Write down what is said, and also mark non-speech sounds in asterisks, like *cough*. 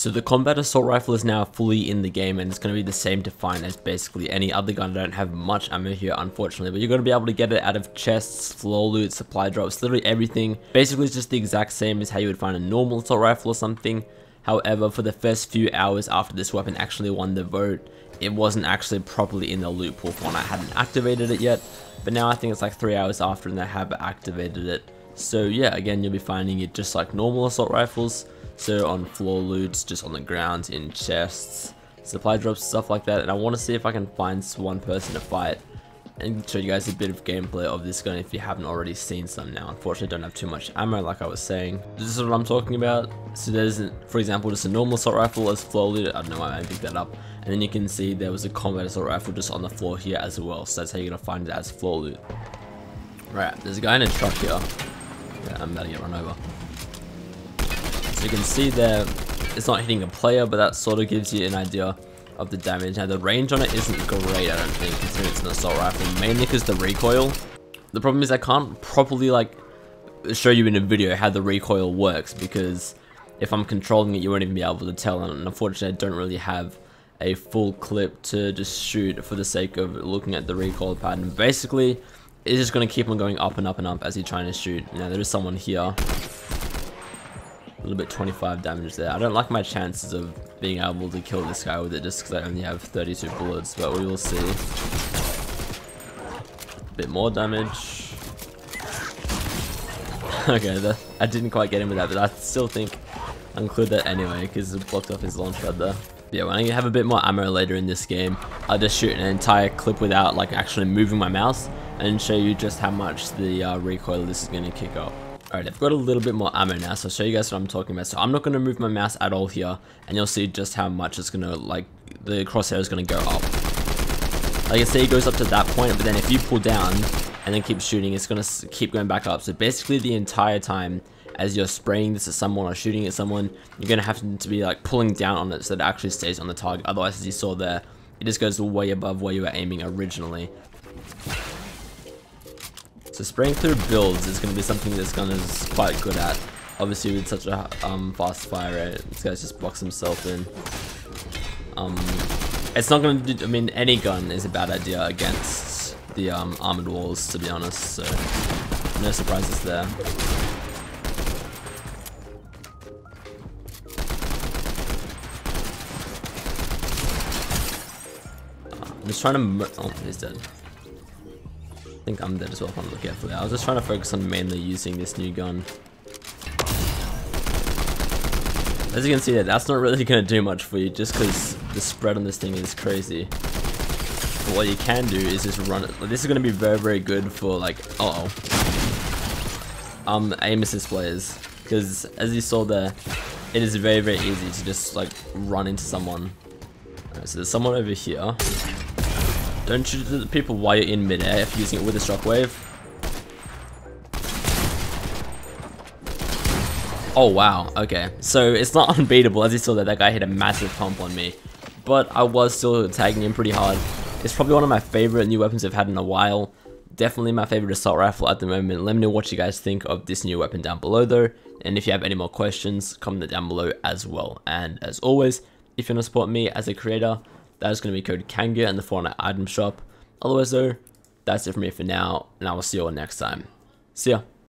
So the combat assault rifle is now fully in the game and it's going to be the same to find as basically any other gun. I don't have much ammo here unfortunately, but you're going to be able to get it out of chests, floor loot, supply drops, literally everything. Basically it's just the exact same as how you would find a normal assault rifle or something. However, for the first few hours after this weapon actually won the vote, it wasn't actually properly in the loot pool when I hadn't activated it yet. But now I think it's like 3 hours after and I have activated it. So yeah, again, you'll be finding it just like normal assault rifles. So on floor loots, just on the ground, in chests, supply drops, stuff like that. And I want to see if I can find one person to fight and show you guys a bit of gameplay of this gun if you haven't already seen some now. Unfortunately, I don't have too much ammo like I was saying. This is what I'm talking about. So there's, for example, just a normal assault rifle as floor loot. I don't know why I picked that up. And then you can see there was a combat assault rifle just on the floor here as well. So that's how you're going to find it as floor loot. Right, there's a guy in a truck here. Yeah, I'm about to get run over. You can see there, it's not hitting a player, but that sort of gives you an idea of the damage. Now the range on it isn't great, I don't think, considering it's an assault rifle, mainly because the recoil. The problem is I can't properly like show you in a video how the recoil works because if I'm controlling it, you won't even be able to tell. And unfortunately, I don't really have a full clip to just shoot for the sake of looking at the recoil pattern. Basically, it's just going to keep on going up and up and up as you're trying to shoot. Now, there is someone here little bit 25 damage there. I don't like my chances of being able to kill this guy with it just because I only have 32 bullets, but we will see. A bit more damage. *laughs* okay, the, I didn't quite get him with that, but I still think I'll include that anyway because it blocked off his launch pad there. Yeah, when I have a bit more ammo later in this game, I'll just shoot an entire clip without like actually moving my mouse and show you just how much the uh, recoil this is going to kick up. Alright, I've got a little bit more ammo now, so I'll show you guys what I'm talking about. So I'm not going to move my mouse at all here, and you'll see just how much it's going to, like, the crosshair is going to go up. Like I say, it goes up to that point, but then if you pull down and then keep shooting, it's going to keep going back up. So basically the entire time, as you're spraying this at someone or shooting at someone, you're going to have to be, like, pulling down on it so that it actually stays on the target. Otherwise, as you saw there, it just goes way above where you were aiming originally. So spraying through builds is going to be something this gun is quite good at. Obviously with such a um, fast fire rate, this guy just blocks himself in. Um, it's not going to do, I mean any gun is a bad idea against the um, armored walls to be honest, so no surprises there. I'm just trying to, oh he's dead think I'm dead as well if I'm looking carefully. I was just trying to focus on mainly using this new gun. As you can see, that's not really *laughs* going to do much for you just because the spread on this thing is crazy. But what you can do is just run it. This is going to be very, very good for like, uh oh um, aim assist players. Because as you saw there, it is very, very easy to just like run into someone. So there's someone over here. Don't shoot the people while you're in midair if you're using it with a shockwave. Oh wow, okay. So it's not *laughs* unbeatable as you saw that that guy hit a massive pump on me. But I was still tagging him pretty hard. It's probably one of my favorite new weapons I've had in a while. Definitely my favorite assault rifle at the moment. Let me know what you guys think of this new weapon down below though. And if you have any more questions, comment it down below as well. And as always, if you want to support me as a creator, that is going to be code KANGA in the Fortnite item shop. Otherwise though, that's it for me for now, and I will see you all next time. See ya.